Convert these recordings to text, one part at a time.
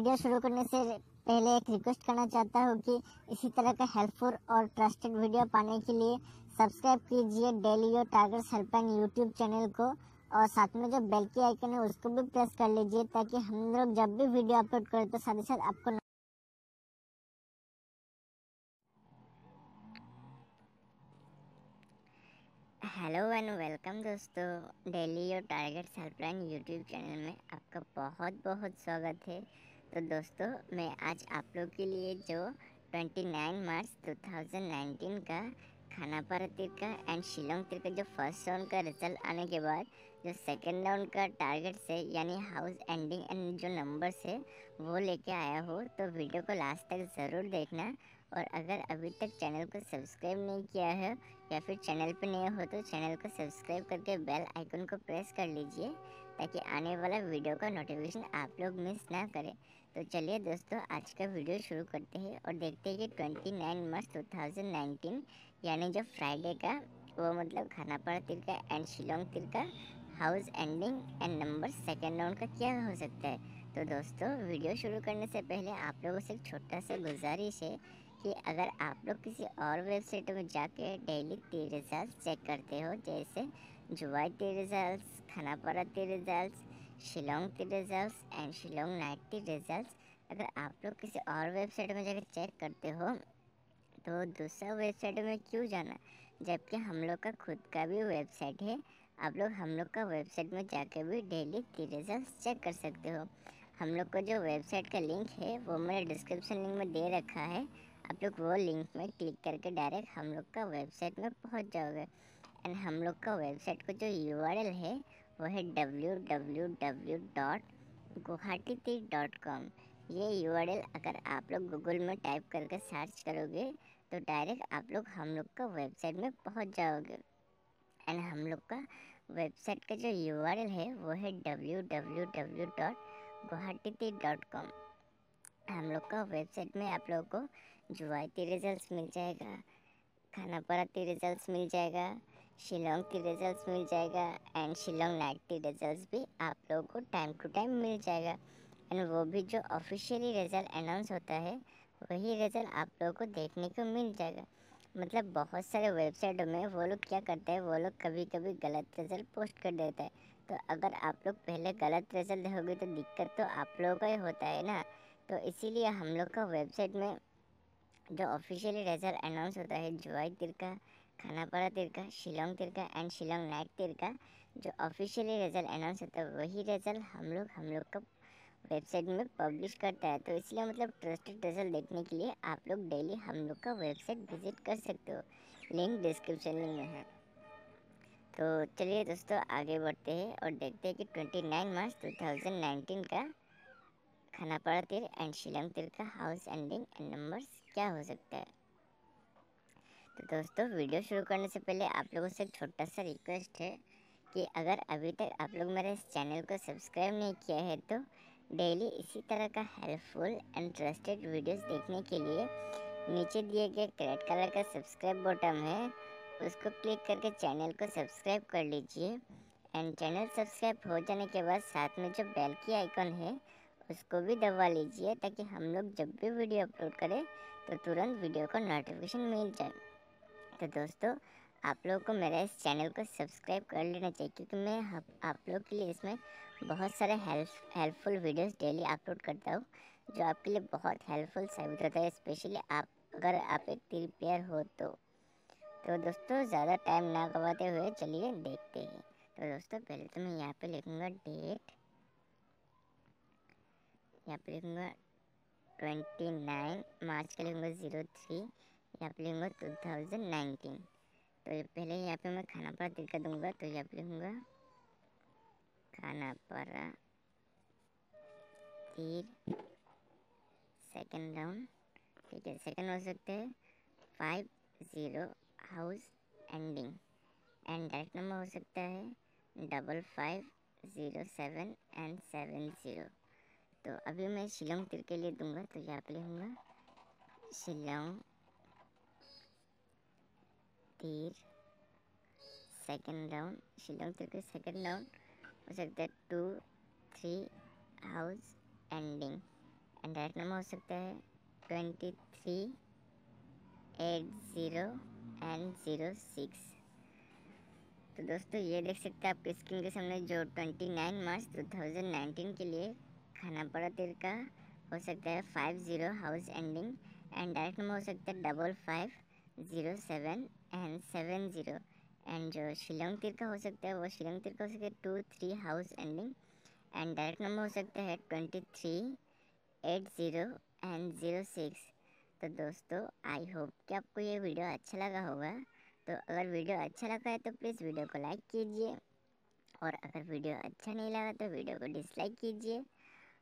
Video शुरू करने से पहले एक रिक्वेस्ट करना चाहता हूँ कि इसी तरह का हेल्पफुल और ट्रस्टेड वीडियो पाने के लिए सब्सक्राइब कीजिए daily your target helpline YouTube channel को और साथ में जो बेल की आइकन है उसको भी प्रेस कर लीजिए ताकि हम लोग जब भी वीडियो अपलोड करें तो साथ ही साथ आपको हेलो एंड वेलकम दोस्तों daily your target helpline YouTube channel में आपका बहुत बहुत स्वागत है। तो दोस्तों, मैं आज आप लोग के लिए जो 29 मार्च 2019 का खानापारा तीर का एंड शिलोंग तीर का जो फ़र्स्ट राउंड का रिज़ल्ट आने के बाद, जो सेकेंड राउंड का टारगेट से, यानी हाउस एंडिंग एंड जो नंबर से वो लेके आया हो। तो वीडियो को लास्ट तक ज़रूर देखना और अगर अभी तक चैनल को सब्सक्राइब नहीं किया है या फिर चैनल पर नए हो तो चैनल को सब्सक्राइब करके बेल आइकन को प्रेस कर लीजिए ताकि आने वाला वीडियो का नोटिफिकेशन आप लोग मिस ना करें। तो चलिए दोस्तों, आज का वीडियो शुरू करते हैं और देखते हैं कि 29 मार्च 2019 यानी जो फ्राइडे का, वो मतलब खानापाड़ा तिर का एंड शिलोंग तिर का house ending and number second round का क्या हो सकता है? तो दोस्तों, वीडियो शुरू करने से पहले आप लोगों से एक छोटा सा गुजारिश है कि अगर आप लोग किसी और वेबसाइट में जाके डेली टी रिज़ल्ट चेक करते हो, जैसे Jowai teer result Khanapara teer result Shillong teer result and Shillong night की रिज़ल्ट अगर आप लोग किसी और वेबसाइट में जाकर चेक करते हो तो दूसरा वेबसाइट में क्यों जाना? जबकि हम लोग का खुद का भी वेबसाइट है। आप लोग हम लोग का वेबसाइट में जाकर भी डेली टी रिज़ल्ट चेक कर सकते हो। हम लोग का जो वेबसाइट का लिंक है, वो मैंने डिस्क्रिप्शन लिंक में दे रखा है। आप लोग वो लिंक में क्लिक करके डायरेक्ट हम लोग का वेबसाइट में पहुँच जाओगे। एंड हम लोग का वेबसाइट का जो यूआरएल है वो है W W W dot Guwahati dot com ये यूआरएल अगर आप लोग गूगल में टाइप करके सर्च करोगे तो डायरेक्ट आप लोग हम लोग का वेबसाइट में पहुँच जाओगे। एंड हम लोग का वेबसाइट का जो यूआरएल है, वो है W W W dot Guwahati dot com हम लोग का वेबसाइट में आप लोगों को जुआती रिजल्ट्स मिल जाएगा खानापारा ती रिजल्ट्स मिल जाएगा शिलोंग की रिजल्ट्स मिल जाएगा and Shillong night teer results भी आप लोगों को टाइम टू टाइम मिल जाएगा। एंड वो भी जो ऑफिशियली रिज़ल्ट अनाउंस होता है, वही रिज़ल्ट आप लोगों को देखने को मिल जाएगा। मतलब बहुत सारे वेबसाइटों में वो लोग क्या करते हैं, वो लोग कभी कभी गलत रिज़ल्ट पोस्ट कर देते हैं। तो अगर आप लोग पहले गलत रिज़ल्ट देखोगे तो दिक्कत तो आप लोगों का ही होता है ना। तो इसीलिए हम लोग का वेबसाइट में जो ऑफिशियली रिज़ल्ट अनाउंस होता है जुआई तिरका खानापाड़ा तिरका, शिलोंग तिरका एंड शिलोंग नाइट तिरका, जो ऑफिशियली रिज़ल्ट अनाउंस होता है वही रिज़ल्ट हम लोग हम लोग का वेबसाइट में पब्लिश करता है। तो इसलिए मतलब ट्रस्टेड रिज़ल्ट देखने के लिए आप लोग डेली हम लोग का वेबसाइट विज़िट कर सकते हो। लिंक डिस्क्रिप्शन में है। तो चलिए दोस्तों, आगे बढ़ते हैं और देखते हैं कि 29 मार्च 2019 का खानापाड़ा तीर एंड शिलंग तीर का हाउस एंडिंग एंड नंबर्स क्या हो सकता है। तो दोस्तों, वीडियो शुरू करने से पहले आप लोगों से एक छोटा सा रिक्वेस्ट है कि अगर अभी तक आप लोग मेरे इस चैनल को सब्सक्राइब नहीं किया है तो डेली इसी तरह का हेल्पफुल एंड ट्रस्टेड वीडियोस देखने के लिए नीचे दिए गए रेड कलर का सब्सक्राइब बटन है, उसको क्लिक करके चैनल को सब्सक्राइब कर लीजिए एंड चैनल सब्सक्राइब हो जाने के बाद साथ में जो बेल की आइकन है, उसको भी दबा लीजिए ताकि हम लोग जब भी वीडियो अपलोड करें तो तुरंत वीडियो का नोटिफिकेशन मिल जाए। तो दोस्तों, आप लोगों को मेरा इस चैनल को सब्सक्राइब कर लेना चाहिए, क्योंकि मैं आप लोग के लिए इसमें बहुत सारे help, helpful videos daily upload करता हूँ, जो आपके लिए बहुत हेल्पफुल साबित होता है, स्पेशली आप, अगर आप एक तिर प्लेयर हो तो। तो दोस्तों, ज़्यादा टाइम ना गवाते हुए चलिए देखते हैं। तो दोस्तों, पहले तो मैं यहाँ पे लिखूँगा डेट। यहाँ पे लिखूँगा ट्वेंटी नाइन, मार्च का लिखूँगा ज़ीरो थ्री। यहाँ पे लिखूँगा टू थाउज़ेंड नाइनटीन तो पहले यहाँ पे मैं खाना पड़ा दिखा दूँगा तो यहाँ पे लिखूँगा खाना पड़ा। तीर सेकेंड राउंड ठीक है सेकेंड हो सकते हैं। Five zero house ending and direct number हो सकता है double five zero seven and seven zero तो अभी मैं शिलोंग तिर के लिए दूँगा तो यहाँ पे लिखूँगा शिलोंग। तीर सेकंड राउंड शिलोंग तिर के सेकंड राउंड हो सकता है two three house ending and direct number हो सकता है twenty three eight zero and zero six तो दोस्तों, ये देख सकते हैं आपके स्क्रीन के सामने जो twenty nine March two thousand nineteen के लिए खाना पड़ा तेल का, हो सकता है five zero house ending and direct number हो सकता है double five zero seven and seven zero and जो शिलोंग तिर का हो सकता है, वो शिलोंग तिर का हो सकता है two three house ending and direct number हो सकता है twenty three eight zero and zero six तो दोस्तों आई होप कि आपको ये वीडियो अच्छा लगा होगा। तो अगर वीडियो अच्छा लगा है तो प्लीज़ वीडियो को लाइक कीजिए। और अगर वीडियो अच्छा नहीं लगा तो वीडियो को डिसलाइक कीजिए।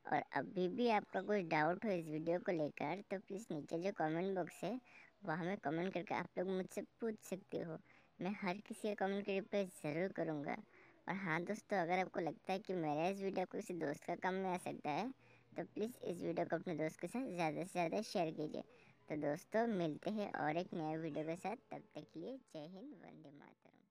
और अभी भी आपका कुछ डाउट हो इस वीडियो को लेकर तो प्लीज़ नीचे जो कमेंट बॉक्स है वहाँ में कमेंट करके आप लोग मुझसे पूछ सकते हो। मैं हर किसी का कमेंट के रिप्लाई ज़रूर करूँगा। और हाँ दोस्तों, अगर आपको लगता है कि मेरा इस वीडियो को किसी दोस्त का काम में आ सकता है तो प्लीज़ इस वीडियो को अपने दोस्त के साथ ज़्यादा से ज़्यादा शेयर कीजिए। तो दोस्तों, मिलते हैं और एक नए वीडियो के साथ। तब तक के लिए जय हिंद, वंदे मातरम।